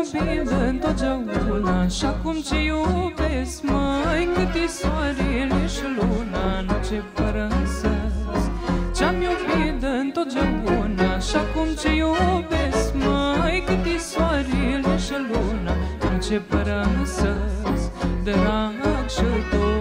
iubit întotdeauna Și acum ce iubesc mai Cât e soarele și luna Nu ce părăsesc Ce-am iubit întotdeauna Și acum ce iubesc mai Cât e soarele și luna Nu ce părăsesc Drag și dor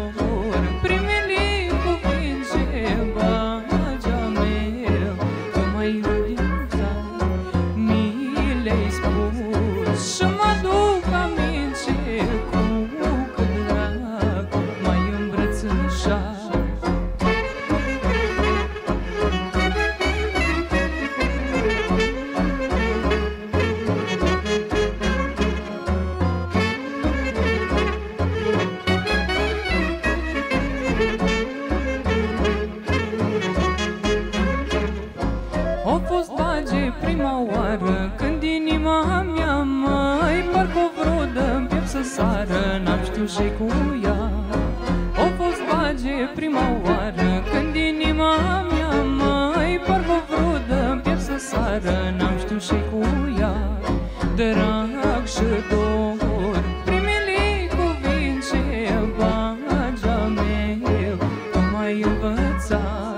prima oară Când inima mea mai Parcă o vrodă în piept să sară N-am știut și cu ea. O fost bage prima oară Când inima mea mai Parcă o vrodă în piept să sară N-am știut și cu ea. Drag și dor Primele cuvinte Bagea meu Tu m-ai învățat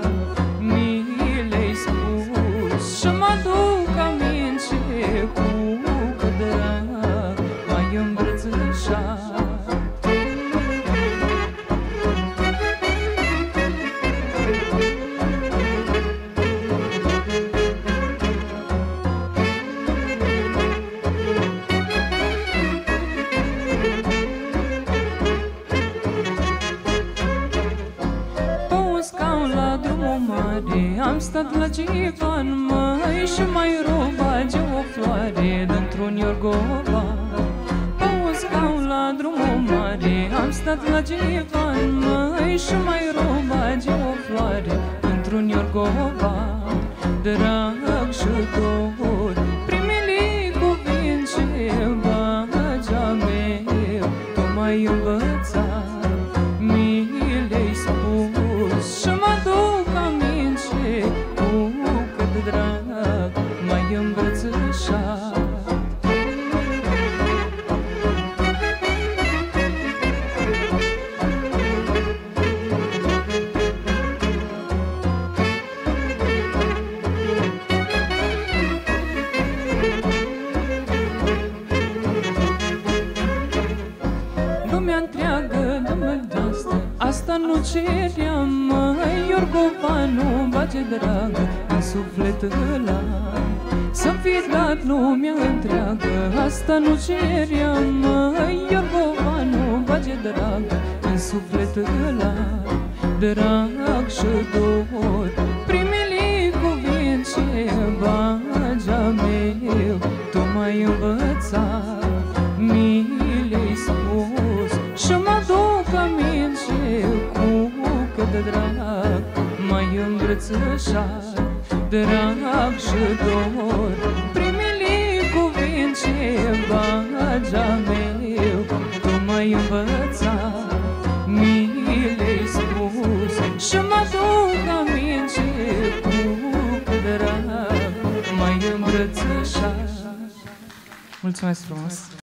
mare Am stat la civan, măi Și mai robage o floare Dintr-un iorgova. Pe un scaun la drumul mare Am stat la civan, măi Și mai robage o floare Dintr-un iorgova. Drag și dor nu ceream, măi Iorgovanu, bage dragă În suflet ăla Să-mi fi dat lumea întreagă Asta nu ceream, măi Iorgovanu, bage dragă În suflet ăla Drag și dor Primele cuvinte Bagea meu Tu m-ai învățat cât drag M-ai îmbrățișat Drag și dor. Primele cuvinte Bagea meu Tu m-ai învățat Mi le-ai spus. Și mă duc aminte Cu cât drag M-ai îmbrățișat Mulțumesc frumos!